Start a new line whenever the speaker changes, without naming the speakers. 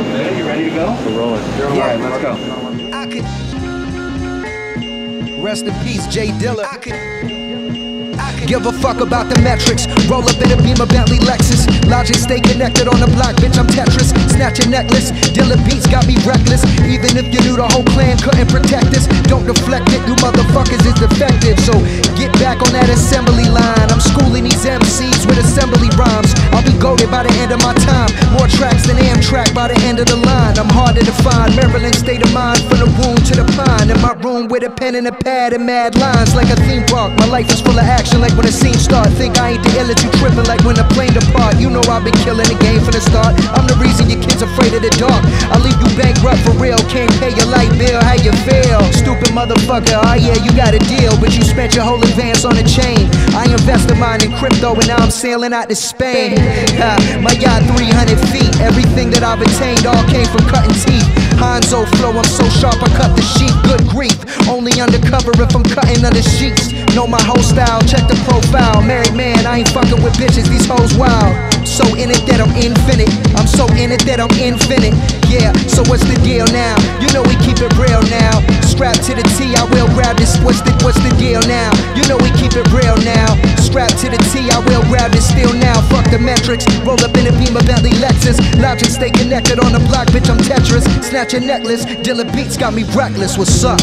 Okay, you ready to go?
We're rolling.
All right, let's go.
I could. Rest in peace, Jay Dilla. I could. Give a fuck about the metrics. Roll up in a Beamer Bentley Lexus. Logic stay connected on the block, bitch. I'm Tetris. Snatch a necklace. Dilla beats got me reckless. Even if you knew the whole clan couldn't protect us, don't deflect it. You motherfuckers is defective. So get back on that assembly line. More tracks than Amtrak by the end of the line. I'm harder to find. Maryland state of mind from the womb to the pine. In my room with a pen and a pad and mad lines like a theme park. My life is full of action like when the scene start. Think I ain't the illest, you tripping like when the plane depart. You know I've been killing the game from the start. I'm the reason your kids afraid of the dark. I leave you bankrupt for real. Can't pay your light bill. How you feel? Stupid motherfucker. Oh yeah, you got a deal, but you spent your whole advance on a chain. Invested mine in crypto and now I'm sailing out to Spain. Ha, my yacht 300 feet. Everything that I've attained all came from cutting teeth. Hanzo flow, I'm so sharp I cut the sheet. Good grief. Only undercover if I'm cutting under sheets. Know my whole style, check the profile. Married man, I ain't fucking with bitches, these hoes wild. So in it that I'm infinite. I'm so in it that I'm infinite. Yeah, so what's the deal now? You know we keep it real now. Strapped to the T, I will grab this. What's the what's the deal now? You know we keep it real now. Strapped to the T, I will grab it still now. Fuck the metrics. Roll up in a Beamer Bentley Lexus. Logic stay connected on the block, bitch. I'm Tetris. Snatch a necklace. Dilla beats got me reckless. What's up?